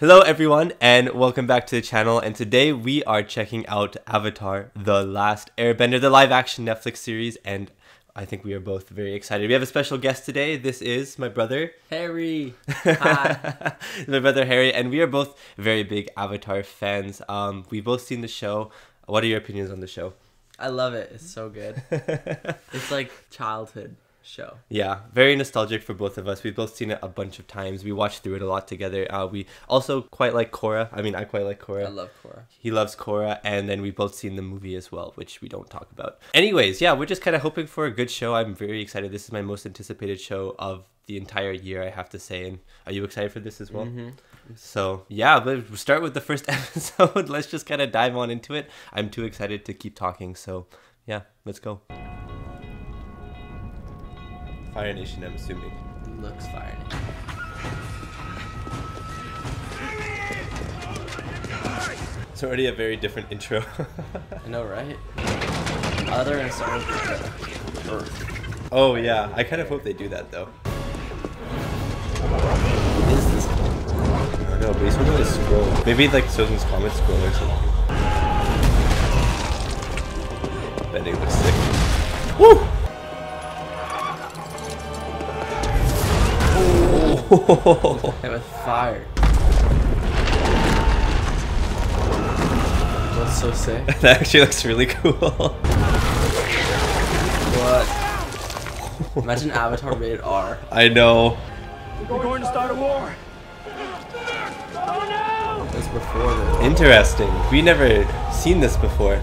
Hello everyone and welcome back to the channel and today we are checking out Avatar The Last Airbender, the live action Netflix series and I think we are both very excited. We have a special guest today. This is my brother Harry. Hi. my brother Harry and we are both very big Avatar fans. Um, we've both seen the show. What are your opinions on the show? I love it. It's so good. it's like childhood show. Yeah, very nostalgic for both of us. We've both seen it a bunch of times. We watched through it a lot together. Uh, we also quite like Korra. I mean, I quite like Korra. I love Korra. He loves Korra, and then we've both seen the movie as well, which we don't talk about. Anyways, yeah, we're just kind of hoping for a good show. I'm very excited. This is my most anticipated show of the entire year, I have to say. And are you excited for this as well? Mhm. So yeah, but we'll start with the first episode. let's just kind of dive on into it. I'm too excited to keep talking. So yeah, let's go. Fire Nation, I'm assuming. Looks fire. Nation. It's already a very different intro. I know, right? Other than start Earth. oh yeah, I kind of hope they do that though. What is this? I don't know, but he's scroll. Maybe like Sozin's comet scroll or something. That Bending looks sick. Woo! Oh. Hit with fire. That's so sick. that actually looks really cool. What? Imagine Avatar rated R. I know. We're going to start a war. It was before the. Interesting. We never seen this before.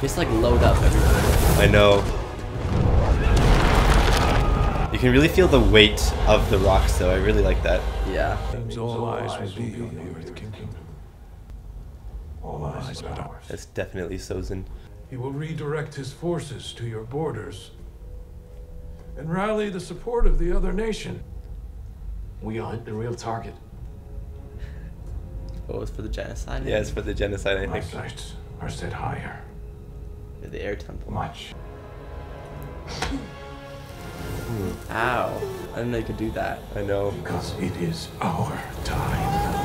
Just like load up everything. I know. You can really feel the weight of the rocks though. I really like that. Yeah. All eyes will be on the Earth Kingdom. All eyes but ours. That's definitely Sozin. He will redirect his forces to your borders and rally the support of the other nation. We aren't the real target. What was for the genocide? Yeah, it's for the genocide, I My think. sights are set higher. Or The air temple. Much. Hmm. Ow. I didn't know you could do that. I know. Because it is our time.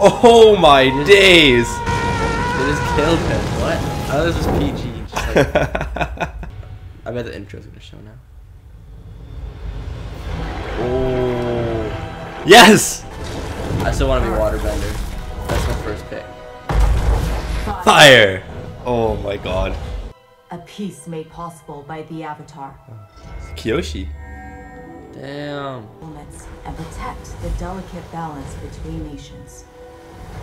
Oh my days! They just killed him. What? I thought this was PG. Just like, I bet the intro's gonna show now. oh. Yes! I still want to be Waterbender. That's my first pick. Fire! Oh my god. A peace made possible by the Avatar. Oh. Kyoshi. Damn. And protect the delicate balance between nations.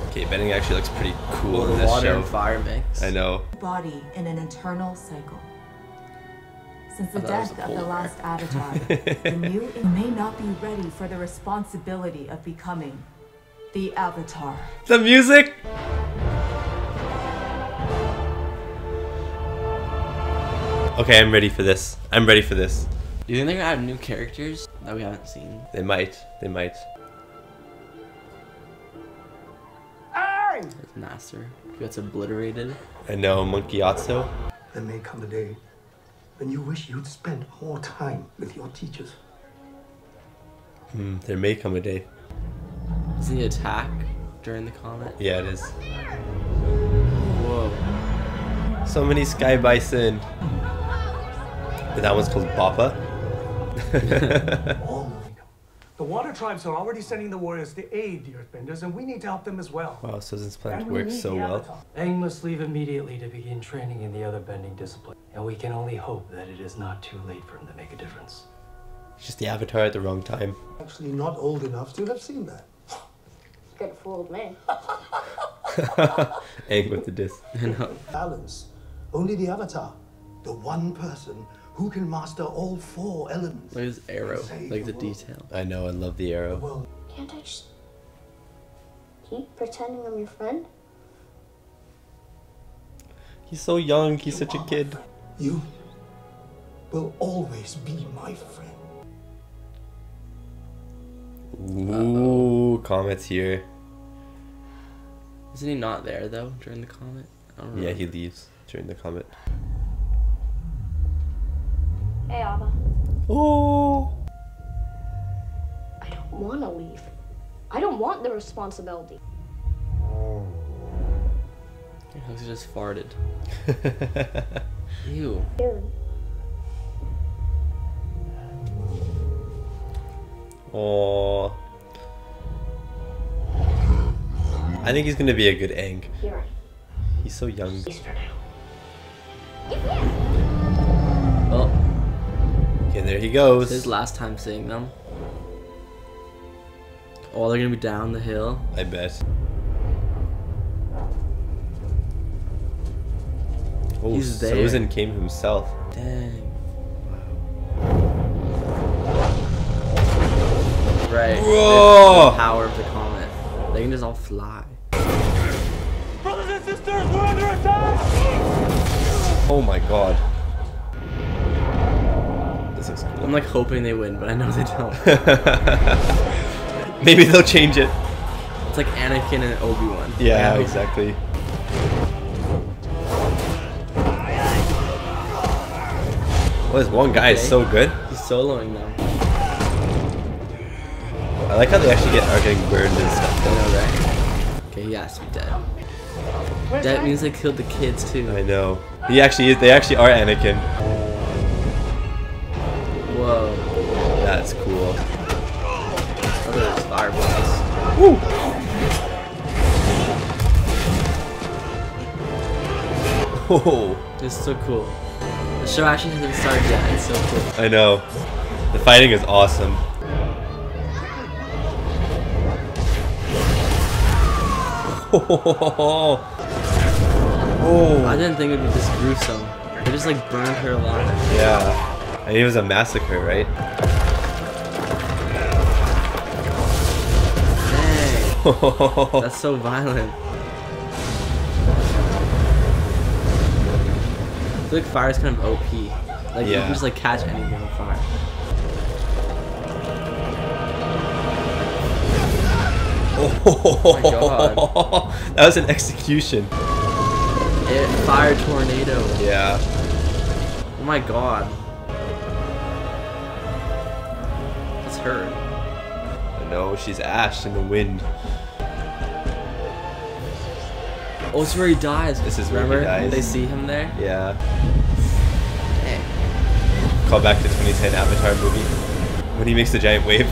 Okay, Bending actually looks pretty cool Well, in this water show. and fire mix. I know. Body in an eternal cycle. Since the I thought it was death of the last Avatar, the new may not be ready for the responsibility of becoming the Avatar. The music! Okay, I'm ready for this. I'm ready for this. Do you think they're gonna add new characters that we haven't seen? They might. They might. Like Master who gets obliterated. I know, Monk Gyatso. There may come a day when you wish you'd spent more time with your teachers. Hmm, there may come a day. Isn't he attack during the comet? Yeah, it is. Whoa. So many Sky Bison. But that one's called Bappa. Oh All The water tribes are already sending the warriors to aid the earthbenders, and we need to help them as well. wow, Sozin's plan we works so well. Avatar. Aang must leave immediately to begin training in the other bending discipline, and we can only hope that it is not too late for him to make a difference. It's just the Avatar at the wrong time. actually not old enough to have seen that. Could have fooled me. Egg with the disc. Balance. Only the Avatar, the one person who can master all four elements. Look at his arrow. Like the detail. I know, I love the arrow. Well, Can't I just keep pretending I'm your friend? He's so young, he's such a kid. you will always be my friend. Ooh, comments here. Isn't he not there though during the comet? I don't. Yeah, he leaves during the comet. Hey, Ava. Oh. I don't want to leave. I don't want the responsibility. He just farted. Ew. Dude, Oh. I think he's gonna be a good Aang. you're right. He's so young. At Okay, there he it's goes. his last time seeing them. Oh, they're gonna be down the hill. I bet. Oh, He's there. Sozin came himself. Dang. Right. Whoa! The power of the comet. They can just all fly. Brothers and sisters, we're under attack! Oh my god. This looks I'm like hoping they win, but I know they don't. Maybe they'll change it. It's like Anakin and Obi Wan. Yeah, exactly. Well, this one guy is so good. He's soloing them. I like how they actually get are getting burned and stuff. I know, right? Okay, he has to be dead. That means they killed the kids too. I know. He actually is. They actually are Anakin. That's cool. Oh, there's fireballs. Woo! Oh, This is so cool. The show actually hasn't started yet. It's so cool. I know. The fighting is awesome. I Oh, I didn't think it would be this gruesome. They just like burned her alive. yeah. And it was a massacre, right? That's so violent. I feel like fire is kind of OP. Like you can just like catch anything on fire. Oh that was an execution. It fire tornado. Yeah. Oh my god. It's her. I know, she's ash in the wind. Oh, it's where he dies. This is where he Remember? dies. They see him there. Yeah. Dang. Call back to 2010 Avatar movie. When he makes the giant wave.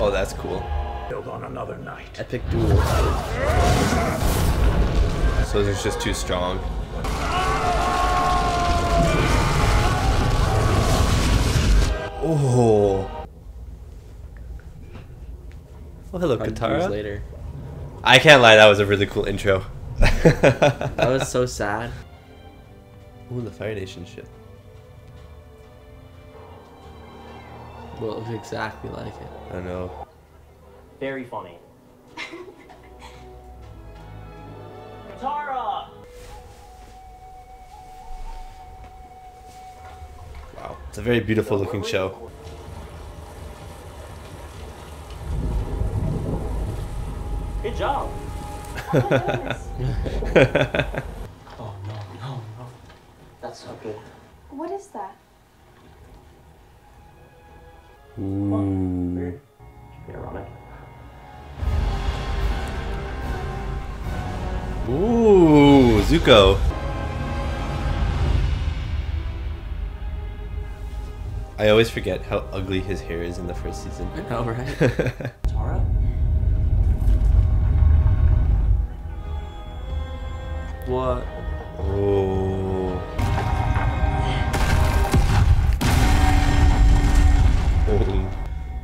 Oh, that's cool. Build on another night. Epic duel. So it's just too strong. Oh. Oh, hello, Hundred Katara. later. I can't lie, that was a really cool intro. That was so sad. Ooh, the Fire Nation ship. Well, it looks exactly like it. I know. Very funny. Katara! Wow. It's a very beautiful looking show. Good job. Oh no, no, no. That's not good. What is that? Ooh. Very ironic. Ooh, Zuko. I always forget how ugly his hair is in the first season. I know, right? what? oh.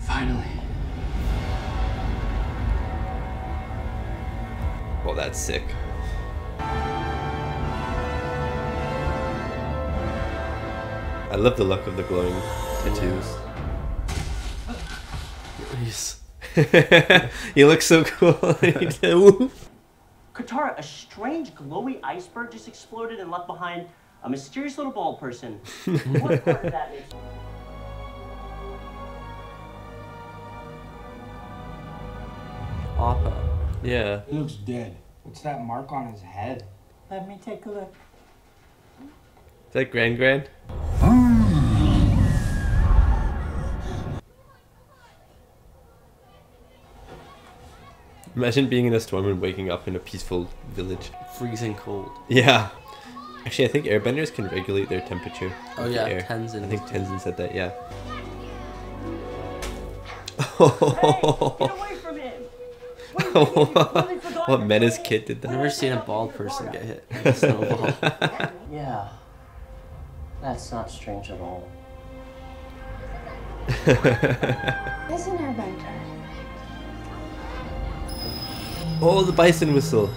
Finally. Oh, that's sick. I love the look of the glowing tattoos. He's he looks so cool. Woo. Katara, a strange glowy iceberg just exploded and left behind a mysterious little bald person. what part of that makes Appa. yeah. He looks dead. What's that mark on his head? Let me take a look. Is that Gran Gran? Oh, Imagine being in a storm and waking up in a peaceful village. Freezing cold. Yeah. Actually, I think airbenders can regulate their temperature. Oh, yeah, air. Tenzin. I think Tenzin said that, yeah. Get away from him! what menace kid did that? I've that? never seen a bald person get hit with a snowball. Yeah. That's not strange at all. There's an airbender. Oh, the bison whistle.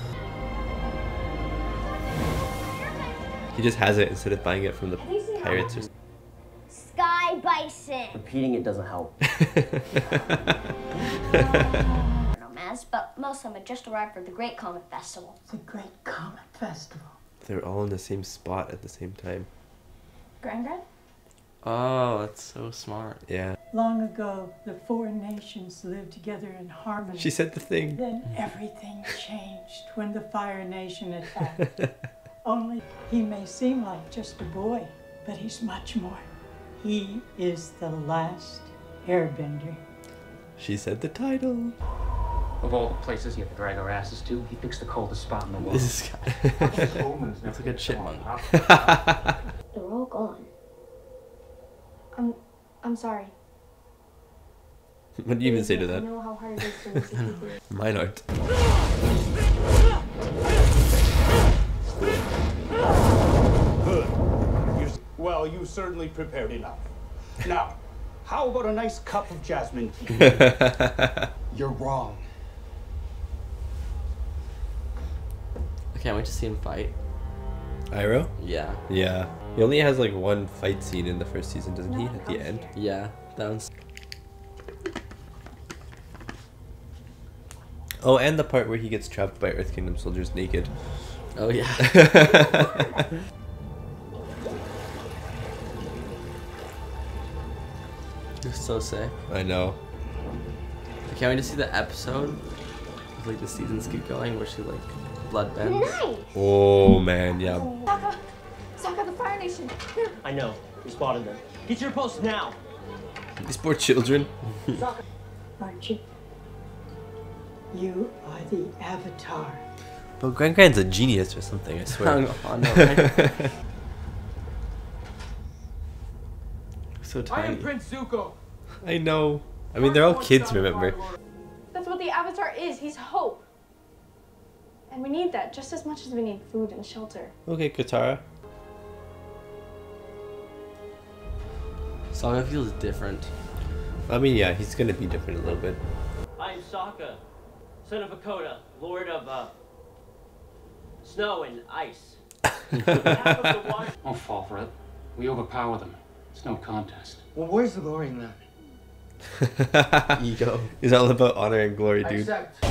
He just has it instead of buying it from the pirates or Sky Bison. Repeating it doesn't help. Nomads, but most of them had just arrived for the Great Comet Festival. The Great Comet Festival. They're all in the same spot at the same time. Gran Gran? Oh, that's so smart. Yeah. Long ago, the four nations lived together in harmony. She said the thing. Then everything changed when the Fire Nation attacked. Only he may seem like just a boy, but he's much more. He is the last airbender. She said the title. Of all the places you have to drag our asses to, he picks the coldest spot in the world. This guy. That's a good chipmunk. They're all gone. I'm, I'm sorry. What do you even say to I that? know how hard it is to lose people. Mine aren't. Well, you certainly prepared enough. Now, how about a nice cup of jasmine tea? You're wrong. I can't wait to see him fight. Iroh? Yeah. Yeah. He only has like one fight scene in the first season, doesn't he? At the end. Yeah. That one's. Oh, and the part where he gets trapped by Earth Kingdom soldiers naked. Oh, yeah. You're so sick. I know. I can't wait to see the episode. If, like the seasons keep going, where she like blood bends. Nice! Oh man, yeah. Sokka! Sokka, the Fire Nation! They're I know. We spotted them. Get to your post now! These poor children. Archie, you are the Avatar. But Gran Gran's a genius or something, I swear. I know, right? so I tiny. am Prince Zuko. I know. I mean, they're all kids, remember? That's what the Avatar is. He's hope. And we need that just as much as we need food and shelter. Okay, Katara. Sokka feels different. I mean, yeah, he's gonna be different a little bit. I am Sokka, son of Hakoda, lord of, uh, snow and ice. Half of Don't fall for it. We overpower them. It's no contest. Well, where's the glory in that? Ego. He's all about honor and glory, dude. Accept.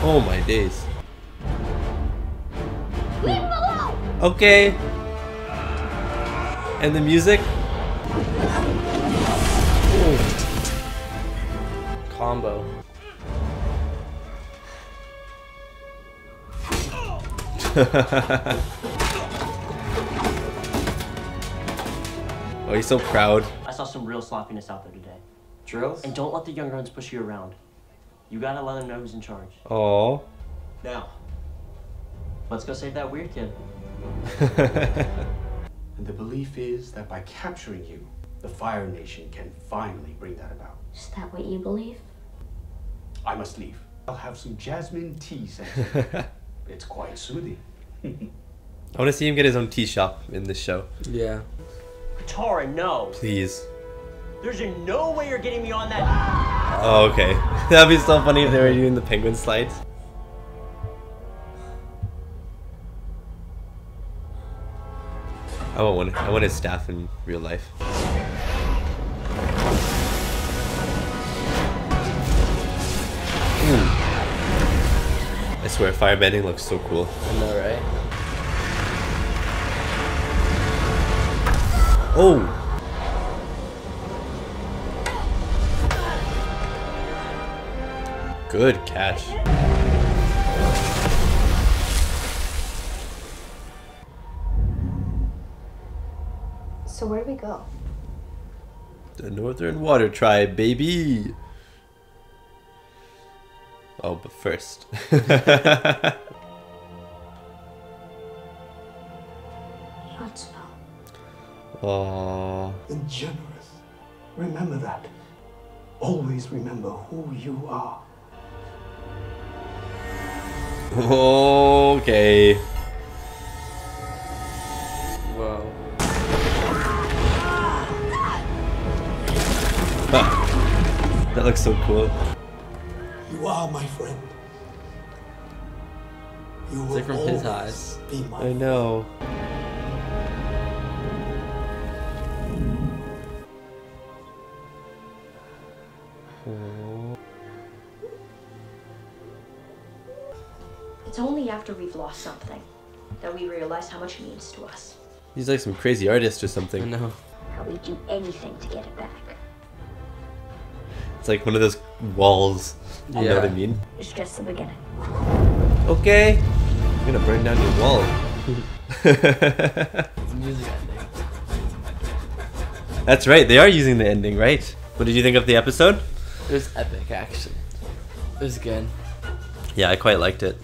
Oh my days. Okay. And the music? Combo. Oh, he's so proud. I saw some real sloppiness out there today. Drills? And don't let the younger ones push you around. You gotta let them know who's in charge. Oh. Now, let's go save that weird kid. And the belief is that by capturing you, the Fire Nation can finally bring that about. Is that what you believe? I must leave. I'll have some jasmine tea sent. it's quite soothing. I want to see him get his own tea shop in this show. Yeah. Tara, no. Please. There's no way you're getting me on that. Oh, okay. That'd be so funny if they were doing the penguin slides. I want one. I want his staff in real life. Hmm. I swear, firebending looks so cool. I know, right? Oh! Good catch. So where do we go? The Northern Water Tribe, baby. Oh, but first. Jon Snow. Aww. And generous. Remember that. Always remember who you are. Okay. that looks so cool. You are my friend. You will from his always eyes. be my I know. It's only after we've lost something that we realize how much it means to us. He's like some crazy artist or something. I know. How we do anything to get it back. It's like one of those walls. You know what I mean? It's just the beginning. Okay. I'm gonna burn down your wall. It's music ending. That's right, they are using the ending, right? What did you think of the episode? It was epic, actually. It was good. Yeah, I quite liked it.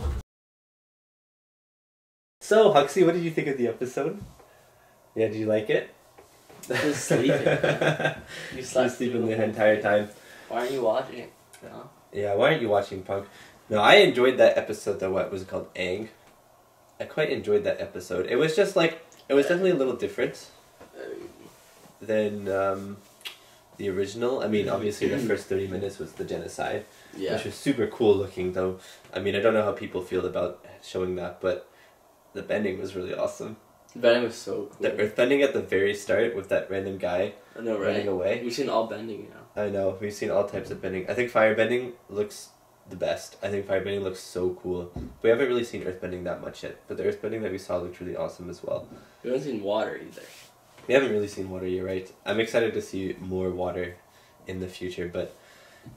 So, Huxley, what did you think of the episode? Yeah, did you like it? Just sleeping. you You slept slept sleeping the the entire time. Why aren't you watching it? No. Yeah, why aren't you watching Punk? No, I enjoyed that episode though. What was it called? Aang. I quite enjoyed that episode. It was just like it was definitely a little different than um, the original. I mean, obviously the first thirty minutes was the genocide, Yeah. which was super cool looking though. I mean, I don't know how people feel about showing that, but the bending was really awesome. Bending was so cool. The earthbending at the very start with that random guy I know, right? running away. We've seen all bending now. I know we've seen all types of bending. I think fire bending looks the best. I think fire bending looks so cool. We haven't really seen earth bending that much yet, but the earth bending that we saw looked really awesome as well. We haven't seen water either. We haven't really seen water. You're right. I'm excited to see more water in the future, but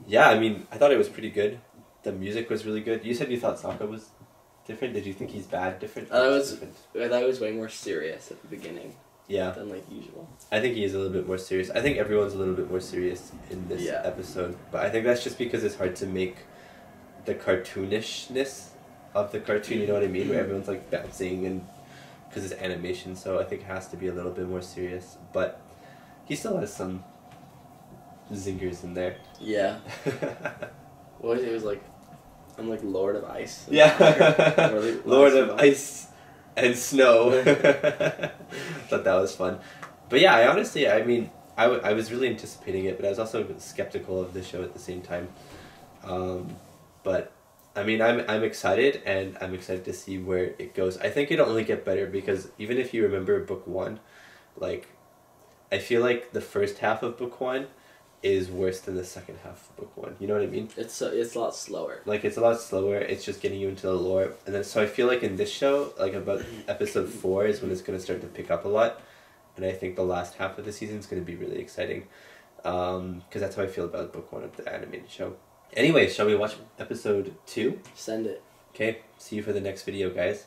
yeah, I mean, I thought it was pretty good. The music was really good. You said you thought Sokka was different. Did you think he's bad? Different? I thought was. different. I thought it was way more serious at the beginning Yeah, than like usual. I think he is a little bit more serious. I think everyone's a little bit more serious in this Yeah. episode, but I think that's just because it's hard to make the cartoonishness of the cartoon. You know what I mean? Where everyone's like bouncing and because it's animation, so I think it has to be a little bit more serious. But he still has some zingers in there. Yeah. It? It was like, I'm like Lord of Ice. Yeah, Really Lord of Ice and Snow. Thought that was fun, but yeah, I honestly, I mean, I, w- I was really anticipating it, but I was also skeptical of the show at the same time. Um, but I mean, I'm I'm excited, and I'm excited to see where it goes. I think it'll only get better because even if you remember book one, like, I feel like the first half of book one is worse than the second half of book one. You know what I mean? It's so, it's a lot slower. Like it's a lot slower. It's just getting you into the lore, and then so I feel like in this show, like about episode four is when it's gonna start to pick up a lot, and I think the last half of the season is gonna be really exciting, um, because that's how I feel about book one of the animated show. Anyway, shall we watch episode two? Send it. Okay. See you for the next video, guys.